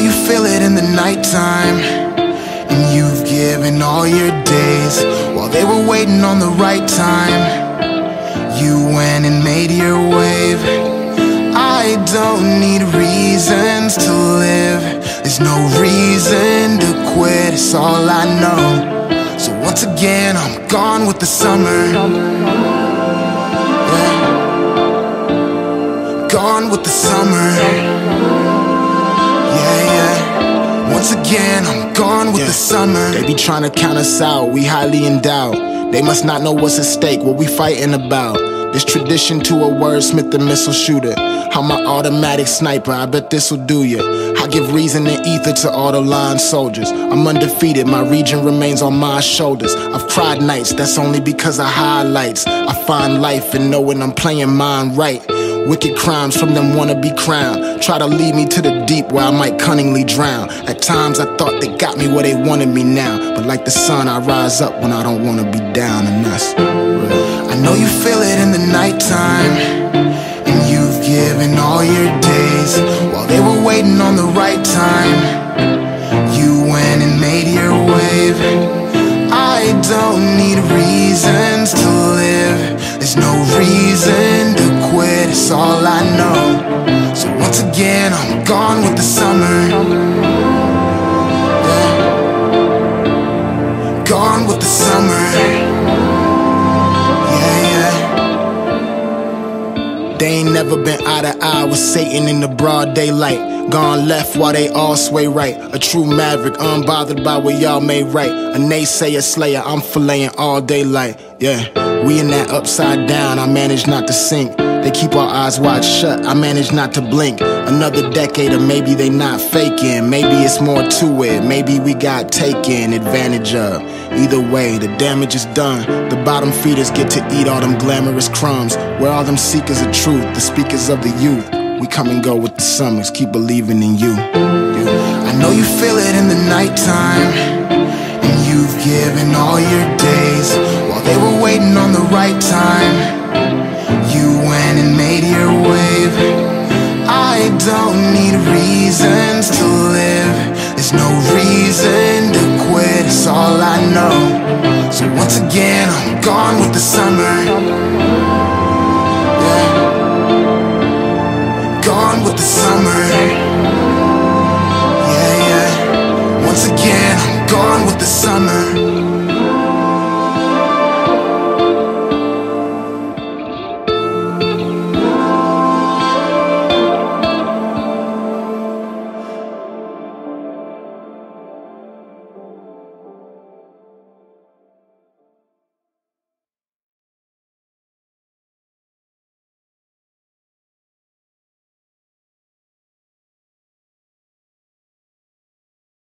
Oh, the nighttime. And you've given all your days while they were waiting on the right time. You went and made your wave. I don't need reasons to live. There's no reason to quit, it's all I know. So once again, I'm gone with the summer. Yeah. Gone with the summer. Yeah, yeah. Once again, I'm gone with the summer. They be trying to count us out, we highly endowed. They must not know what's at stake, what we fighting about. This tradition to a wordsmith and missile shooter. I'm my automatic sniper, I bet this'll do ya. I give reason and ether to all the line soldiers. I'm undefeated, my region remains on my shoulders. I've cried nights, that's only because of highlights. I find life in knowing I'm playing mine right. Wicked crimes from them wanna be crowned. Try to lead me to the deep where I might cunningly drown. At times I thought they got me where they wanted me now. But like the sun, I rise up when I don't wanna be down, and that's all I know. So once again, I'm gone with the summer. Yeah. Gone with the summer. Yeah, yeah. They ain't never been eye to eye with Satan in the broad daylight. Gone left while they all sway right. A true maverick, unbothered by what y'all made right. A naysayer slayer, I'm filleting all daylight. Yeah, we in that upside down, I manage not to sink to keep our eyes wide shut. I manage not to blink. Another decade, or maybe they not faking. Maybe it's more to it. Maybe we got taken advantage of. Either way, the damage is done. The bottom feeders get to eat all them glamorous crumbs. Where all them seekers of truth, the speakers of the youth. We come and go with the summers, keep believing in you. I know you feel it in the nighttime. And you've given all your days while they were waiting on the right time. There's no reason to quit, it's all I know So once again, I'm gone with the summer yeah.